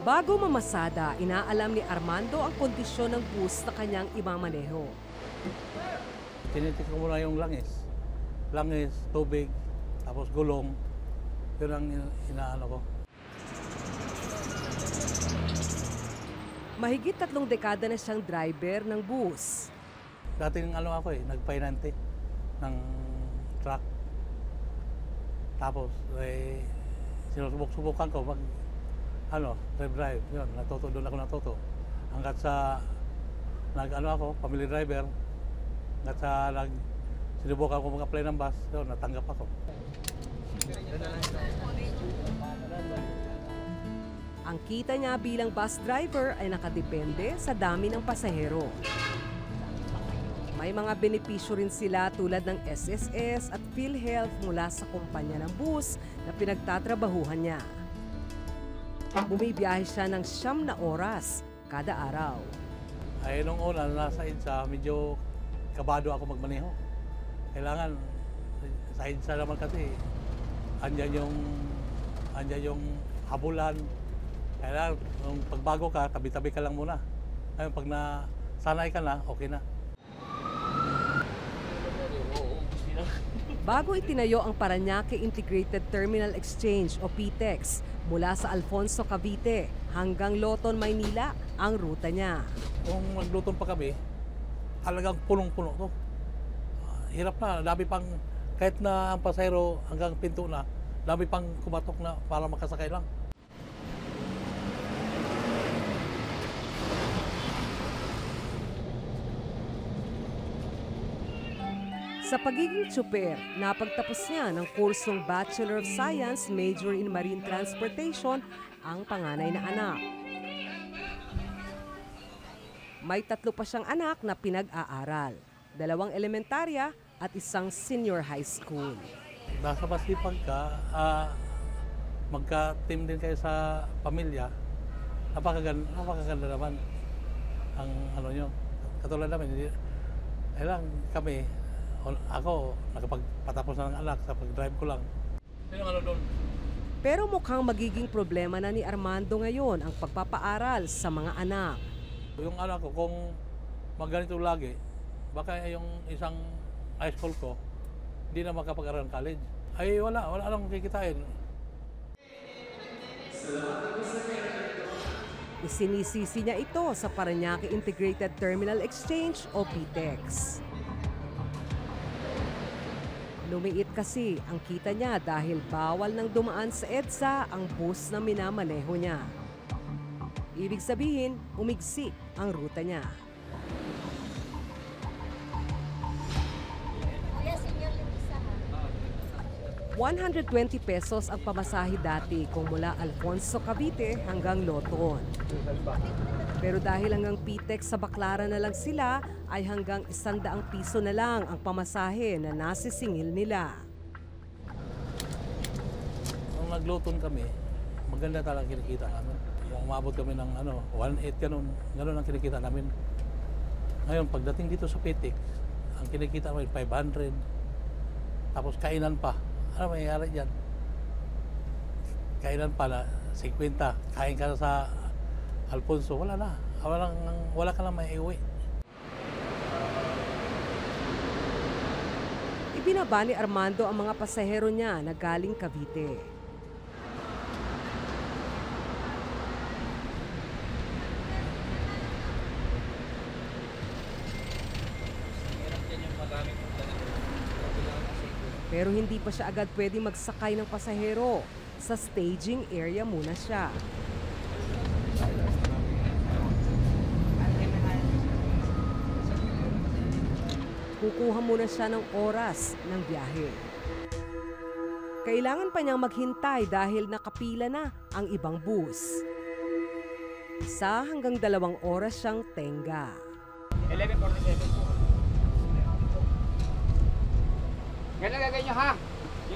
Bago mamasada, inaalam ni Armando ang kondisyon ng bus na kanyang imamaneho. Tinitik ko muna yung langis. Langis, tubig, tapos gulong. Yun ang ina- inaano ko. Mahigit tatlong dekada na siyang driver ng bus. Dating ano ako eh, nagpainante ng truck. Tapos, eh, sinusubok-subukan ko pag, ano, drive-drive. Yun, natuto, doon ako natuto. Hanggat sa, nag, ano ako, family driver. Hanggat sa, nag, sinubukan ko mag-apply ng bus. Yun, natanggap ako. Ang kita niya bilang bus driver ay nakadepende sa dami ng pasahero. May mga benepisyo rin sila tulad ng SSS at PhilHealth mula sa kumpanya ng bus na pinagtatrabahuhan niya. Bumibiyahe siya ng siyam na oras kada araw. Ay, nung una, nasa EDSA, medyo kabado ako magmaneho. Kailangan, sa EDSA naman kasi, andyan yung, andyan yung habulan. Kailangan, nung pagbago ka, tabi-tabi ka lang muna. Ngayon, pag na, sanay ka na, okay na. Bago itinayo ang Paranaque Integrated Terminal Exchange o PTEX mula sa Alfonso Cavite hanggang Loton, Maynila ang ruta niya. Kung maglutong pa kami, talagang punong-puno to. Ah, Hirap na, dami pang, kahit na ang pasayro hanggang pinto na, dami pang kumatok na para makasakay lang. Sa pagiging tsuper, napagtapos niya ng kursong Bachelor of Science Major in Marine Transportation ang panganay na anak. May tatlo pa siyang anak na pinag-aaral. Dalawang elementarya at isang senior high school. nasa masipag ka, ah, magka-team din kayo sa pamilya, napakaganda, napakaganda naman ang ano nyo. Katulad namin, kailang kami, ako, nakapagpatapos na ng anak sa pag-drive ko lang. Sino ano doon? Pero mukhang magiging problema na ni Armando ngayon ang pagpapaaral sa mga anak. Yung anak ko, kung magganito lagi, baka yung isang high school ko, hindi na makapag-aral ng college. Ay wala, wala lang kikitain. Isinisisi niya ito sa Paranaque Integrated Terminal Exchange o PTEX. Lumiit kasi ang kita niya dahil bawal nang dumaan sa EDSA ang bus na minamaneho niya. Ibig sabihin, umigsi ang ruta niya. Kuya, senior yung isa ha. 120 pesos ang pamasahe dati kung mula Alfonso Cavite hanggang Loton. Pero dahil hanggang Pitex sa Baclaran na lang sila, ay hanggang isandaang piso na lang ang pamasahe na nasisingil nila. Nung nagluton kami, maganda talaga kinikita namin. Yung umabot kami ng ano, 1.8 ganun, ganun ang kinikita namin. Ngayon, pagdating dito sa Pitik, ang kinikita namin 500. Tapos kainan pa. Ano mangyayari dyan? Kainan pa na 50. Kain ka sa Alfonso, wala na. Wala, wala ka na may iuwi. Ibinaba ni Armando ang mga pasahero niya na galing Cavite. Pero hindi pa siya agad pwedeng magsakay ng pasahero. Sa staging area muna siya. Kukuha muna siya ng oras ng biyahe. Kailangan pa niyang maghintay dahil nakapila na ang ibang bus. Isa hanggang dalawang oras siyang tenga. 11.47 po. Ganun gagawin nyo ha.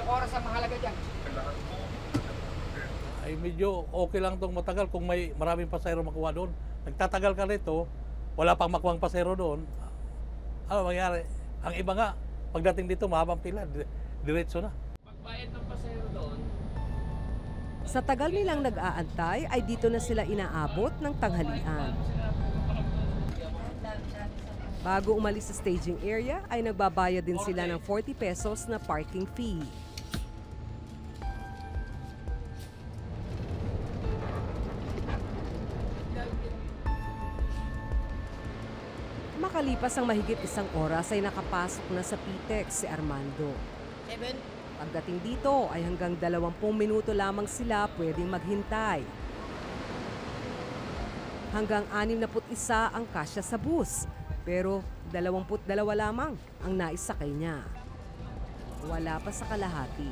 Yung oras ang mahalaga dyan. Ay medyo okay lang tong matagal kung may maraming pasahero makuha doon. Nagtatagal ka rito, wala pang makuha pasahero doon. Ano mangyari? Ang iba nga, Pagdating dito, mahabang pila, di- diretso na. Pagbayad ng pasahero doon, Sa tagal nilang nag-aantay ay dito na sila inaabot ng tanghalian. Bago umalis sa staging area ay nagbabayad din sila ng 40 pesos na parking fee. Makalipas ang mahigit isang oras ay nakapasok na sa PTEX si Armando. Pagdating dito ay hanggang 20 minuto lamang sila pwedeng maghintay. Hanggang 61 ang kasya sa bus, pero 22 lamang ang naisakay niya. Wala pa sa kalahati.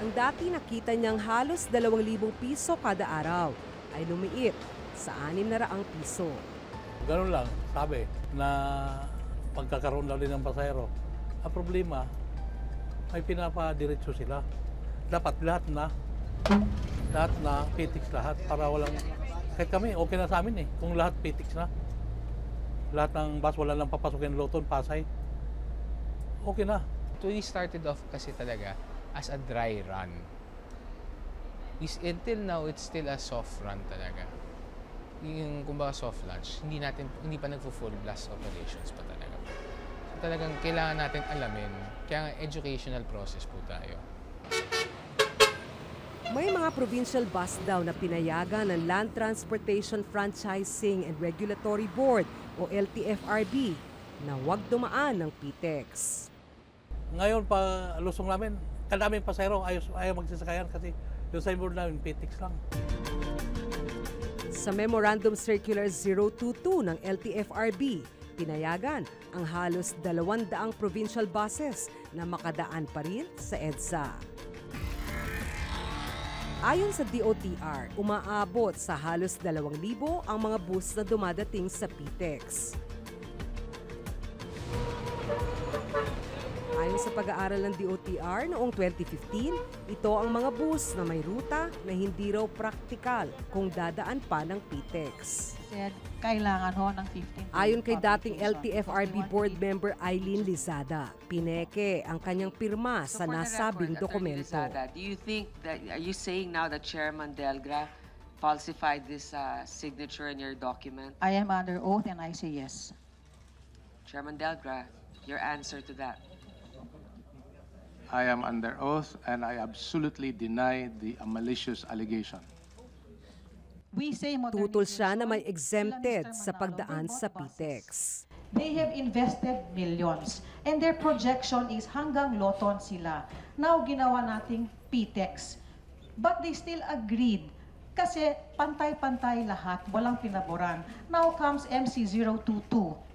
Ang dati nakita niyang halos 2,000 piso kada araw ay lumiit sa 600 piso. Ganun lang, sabi, na pagkakaroon daw din ng pasahero. Ang problema, may pinapadiretso sila. Dapat lahat na, lahat na, pitix lahat, para walang, kahit kami, okay na sa amin eh, kung lahat pitix na. Lahat ng bus, wala lang papasukin Loton, Pasay. Okay na. So we started off kasi talaga as a dry run. Is until now it's still a soft run talaga. Yung kumbaga soft launch, hindi natin hindi pa nagfo-full blast operations pa talaga. So talagang kailangan natin alamin. Kaya nga educational process po tayo. May mga provincial bus daw na pinayagan ng Land Transportation Franchising and Regulatory Board o LTFRB na huwag dumaan ng PTEX. Ngayon, pa lusong namin, kadaming pasahero, ayaw, ayaw magsasakayan kasi yung signboard namin, pitix lang. Sa Memorandum Circular 022 ng LTFRB, pinayagan ang halos 200 provincial buses na makadaan pa rin sa EDSA. Ayon sa DOTR, umaabot sa halos 2,000 ang mga bus na dumadating sa PTEX. Ayon sa pag-aaral ng DOTR noong 2015, ito ang mga bus na may ruta na hindi raw praktikal kung dadaan pa ng PTEX. said kailangan ho ng 15 Ayon kay dating LTFRB board member Eileen Lizada, pineke ang kanyang pirma sa So nasabing record, dokumento. Lizada, do you think that, are you saying now that Chairman Delgra falsified this uh, signature in your document? I am under oath and I say yes. Chairman Delgra, your answer to that? I am under oath and I absolutely deny the uh, malicious allegation. We say Tutol siya na may exempted sa pagdaan sa. PTEX. They have invested millions and their projection is hanggang loton sila. Now ginawa nating PTEX. But they still agreed kasi pantay-pantay lahat, walang pinaboran. Now comes MC022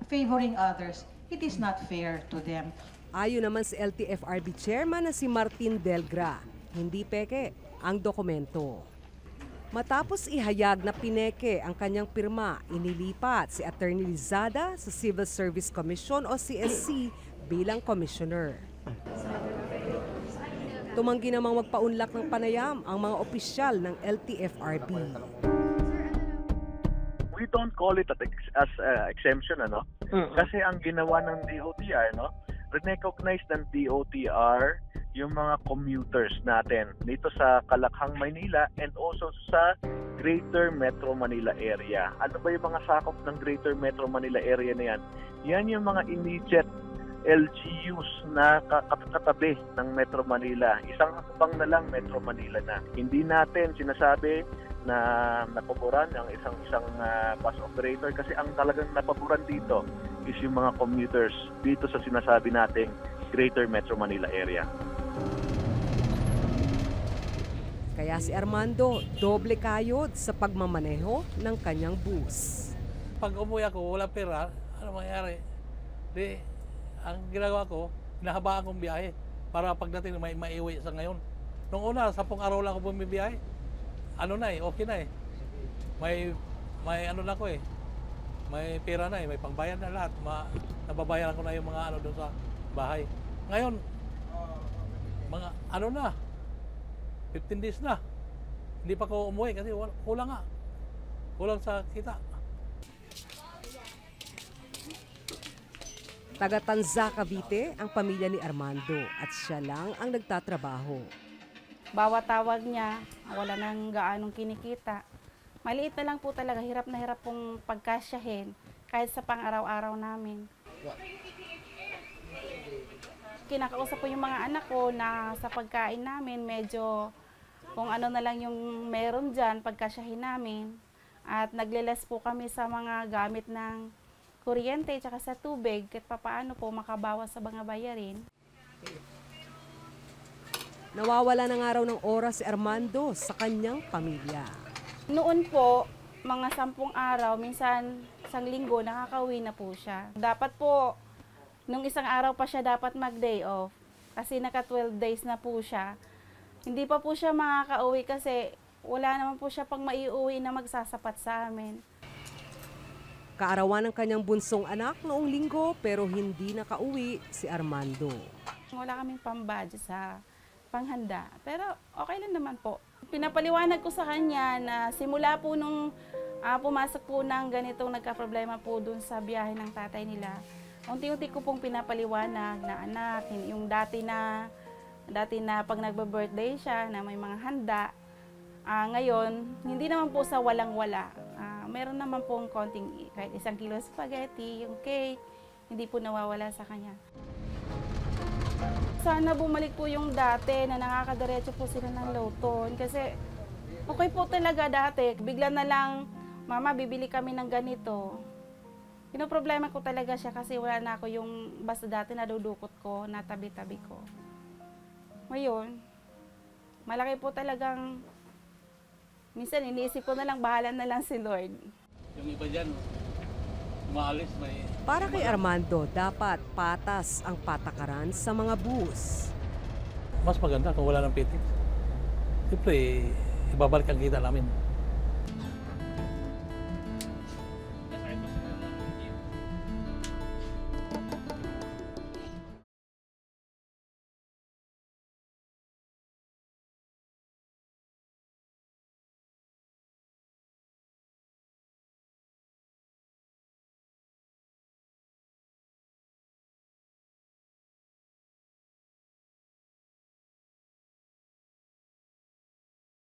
favoring others. It is not fair to them. Ayon naman sa LTFRB chairman na si Martin Delgra, hindi peke ang dokumento. Matapos ihayag na pineke ang kanyang pirma, inilipat si Attorney Lizada sa Civil Service Commission o CSC bilang commissioner. Tumanggi namang magpaunlak ng panayam ang mga opisyal ng LTFRB. we don't call it ex- as uh, exemption ano kasi ang ginawa ng DOTR no recognize ng DOTR yung mga commuters natin dito sa Kalakhang, Maynila and also sa Greater Metro Manila area. Ano ba yung mga sakop ng Greater Metro Manila area na yan? Yan yung mga immediate LGUs na ka- kat- katabi ng Metro Manila. Isang hakbang na lang Metro Manila na. Hindi natin sinasabi na napaboran ang isang isang ah, bus operator kasi ang talagang napaboran dito is yung mga commuters dito sa sinasabi nating Greater Metro Manila area. Kaya si Armando, doble kayod sa pagmamaneho ng kanyang bus. Pag umuwi ako, wala pera, ano mangyari? Di, ang ginagawa ko, hinahabaan kong biyahe para pagdating may maiuwi sa ngayon. Nung una, sampung araw lang ako bumibiyahe. Ano na eh, okay na eh. May, may ano na ko eh. May pera na eh, may pangbayad na lahat. Ma, nababayaran ko na yung mga ano doon sa bahay. Ngayon, mga ano na, 15 days na. Hindi pa ko umuwi kasi wal- kulang nga. Kulang sa kita. Taga Tanza, Cavite ang pamilya ni Armando at siya lang ang nagtatrabaho. Bawat tawag niya, wala nang gaanong kinikita. Maliit na lang po talaga, hirap na hirap pong pagkasyahin kahit sa pang-araw-araw namin. Kinakausap po yung mga anak ko na sa pagkain namin, medyo kung ano na lang yung meron dyan, pagkasyahin namin. At nagliles po kami sa mga gamit ng kuryente at sa tubig kahit papaano po makabawas sa mga bayarin. Nawawala na nga raw ng oras si Armando sa kanyang pamilya. Noon po, mga sampung araw, minsan isang linggo, nakakauwi na po siya. Dapat po, nung isang araw pa siya dapat mag-day off. Kasi naka 12 days na po siya. Hindi pa po siya makakauwi kasi wala naman po siya pang maiuwi na magsasapat sa amin. Kaarawan ng kanyang bunsong anak noong linggo pero hindi nakauwi si Armando. Wala kaming pambadya sa panghanda. Pero okay lang naman po. Pinapaliwanag ko sa kanya na simula po nung ah, pumasok po ng ganitong nagka-problema po dun sa biyahe ng tatay nila, unti-unti ko pong pinapaliwanag na anak, yung dati na dati na pag nagbe-birthday siya na may mga handa, ah, ngayon, hindi naman po sa walang-wala. Ah, meron naman pong konting, kahit isang kilo spaghetti, yung cake, hindi po nawawala sa kanya. Sana bumalik po yung dati na nakakadiretso po sila ng Lawton. Kasi okay po talaga dati. Bigla na lang, mama, bibili kami ng ganito. Pinoproblema ko talaga siya kasi wala na ako yung basta dati nadudukot ko, na tabi-tabi ko. Ngayon, malaki po talagang, minsan iniisip ko na lang, bahala na lang si Lord. Yung iba dyan, umaalis, may... Para kay Armando, dapat patas ang patakaran sa mga bus. Mas maganda kung wala ng pitik. Siyempre, ibabalik ang kita namin.